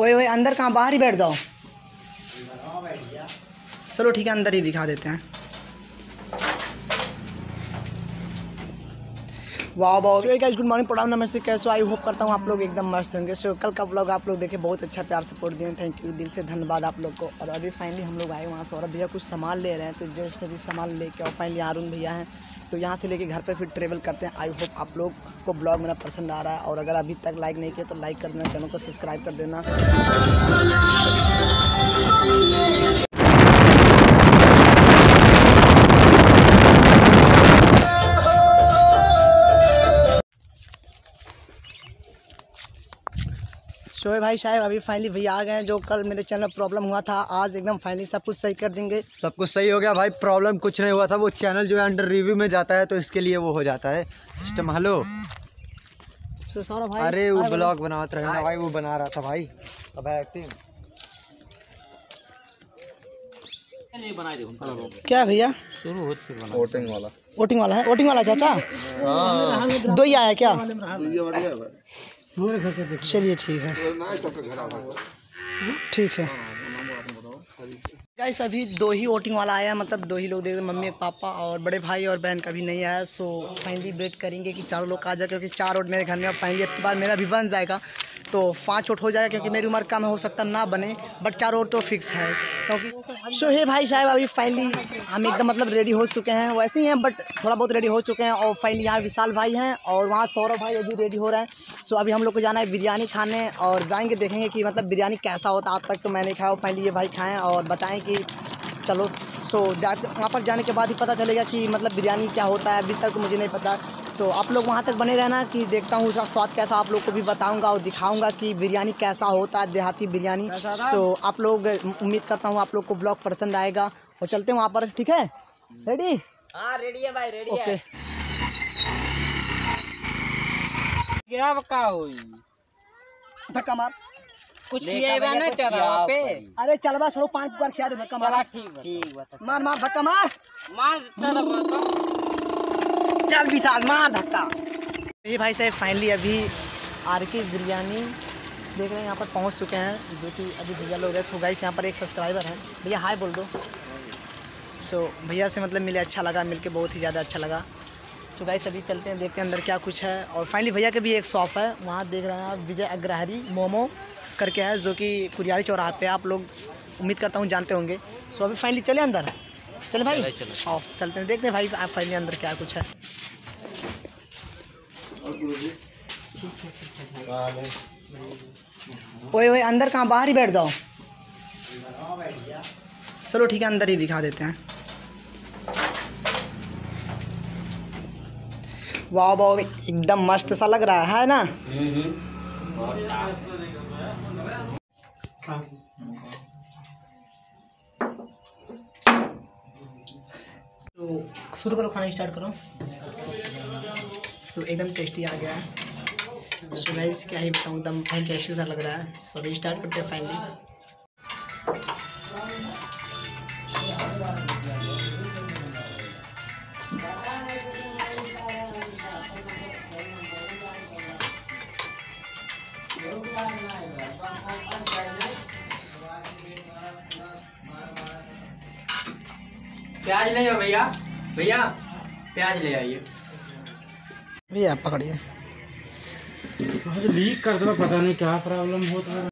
ओए ओए, अंदर कहाँ? बाहर ही बैठ जाओ। चलो ठीक है, अंदर ही दिखा देते हैं। वाह वाह। गाइस गुड मॉर्निंग प्रणाम, नमस्ते। कैसे आई होप करता हूँ आप लोग एकदम मस्त होंगे। सो कल का ब्लॉग आप लोग देखे, बहुत अच्छा प्यार सपोर्ट दिए थैंक यू दिल से धन्यवाद आप लोग को। और अभी फाइनली हम लोग आए वहाँ से और भैया कुछ सामान ले रहे हैं तो जस्ट अभी सामान लेके और फाइनली अरुण भैया हैं। तो यहाँ से लेके घर पर फिर ट्रेवल करते हैं। आई होप आप लोग को ब्लॉग मेरा पसंद आ रहा है और अगर अभी तक लाइक नहीं किया तो लाइक कर देना चैनल को सब्सक्राइब कर देना। शोए भाई साहब अभी फाइनली भैया आ गए हैं जो कल मेरे चैनल में प्रॉब्लम हुआ था आज एकदम फाइनली सब कुछ सही कर देंगे। सब कुछ सही हो गया भाई प्रॉब्लम कुछ नहीं हुआ था वो चैनल जो है अंडर रिव्यू में जाता है तो इसके लिए वो हो जाता है। सिस्टम हेलो सौरभ भाई अरे वो ब्लॉग बनाते रहना भाई वो बना रहा था भाई। अब एक्टिंग क्या भैया? वोटिंग वाला। वोटिंग वाला है? वोटिंग वाला चाचा? दो ही आया क्या? चलिए ठीक है। ठीक है। गाइस अभी दो ही वोटिंग वाला आया मतलब दो ही लोग देख मम्मी पापा और बड़े भाई और बहन का भी नहीं आया सो फाइनली वेट करेंगे कि चारों लोग आ जाए क्योंकि चार वोट मेरे घर में अब फाइनली अब की बार मेरा भी बन जाएगा। तो पाँच वोट हो जाएगा क्योंकि मेरी उम्र कम हो सकता ना बने बट चार वोट तो फिक्स है। क्योंकि सो हे भाई साहब, अभी फाइनली हम एकदम मतलब रेडी हो चुके हैं। वैसे ही हैं बट थोड़ा बहुत रेडी हो चुके हैं और फाइनली यहाँ विशाल भाई हैं और वहाँ सौरभ भाई अभी रेडी हो रहे हैं। सो अभी हम लोग को जाना है बिरयानी खाने और जाएँगे, देखेंगे कि मतलब बिरयानी कैसा होता आज तक तो मैंने खाया फाइनली ये भाई खाएँ और बताएँ कि चलो। सो जा, वहाँ पर जाने के बाद ही पता चलेगा कि मतलब बिरयानी क्या होता है। अभी तक मुझे नहीं पता। तो आप लोग वहाँ तक बने रहना कि देखता हूँ उसका स्वाद कैसा आप लोग को भी बताऊँगा और दिखाऊँगा कि बिरयानी कैसा होता है देहाती बिरयानी। सो आप लोग उम्मीद करता हूँ आप लोग को ब्लॉग पसंद आएगा। और चलते हैं वहाँ पर ठीक है? रेडी हाँ रेडी है भाई रेडी ओके है गिराव का होई? धक्का मार। कुछ किए ना चढ़ावा पे? अरे चलवा सरो पाँच पुकार खिया दे धक्का मार। ठीक मार मार धक्का मार। मार चल चल विशाल मार धक्का। ये भाई साहब फाइनली अभी आर के बिरयानी देख रहे हैं यहाँ पर पहुँच चुके हैं जो कि अभी भैया लोग हैं। सो गाइस यहाँ पर एक सब्सक्राइबर है। भैया हाय बोल दो। सो so, भैया से मतलब मिले अच्छा लगा मिलके बहुत ही ज़्यादा अच्छा लगा। सो गाइस अभी चलते हैं देखते हैं अंदर क्या कुछ है। और फाइनली भैया के भी एक शॉप है वहाँ देख रहे हैं आप विजय अग्रहरी मोमो करके है जो कि कुरियारी चौराहा पे आप लोग उम्मीद करता हूँ जानते होंगे। सो अभी फाइनली चले अंदर। चले भाई? आओ चलते हैं देखते हैं भाई आप फाइनली अंदर क्या कुछ है। ओए ओए, अंदर कहाँ? बाहर ही बैठ जाओ। चलो ठीक है, अंदर ही दिखा देते हैं। वाह वाह, एकदम मस्त सा लग रहा है ना? तो शुरू करो, खाना स्टार्ट करो। सो एकदम टेस्टी आ गया है। सो गाइस क्या ही बताऊँ, एकदम फैंटेस्टिक सा लग रहा है। सो अभी स्टार्ट करते हैं फाइनली प्याज ले आओ भैया। भैया, प्याज ले आइए। भैया पकड़िए। लीक कर दो पता नहीं क्या प्रॉब्लम होता है।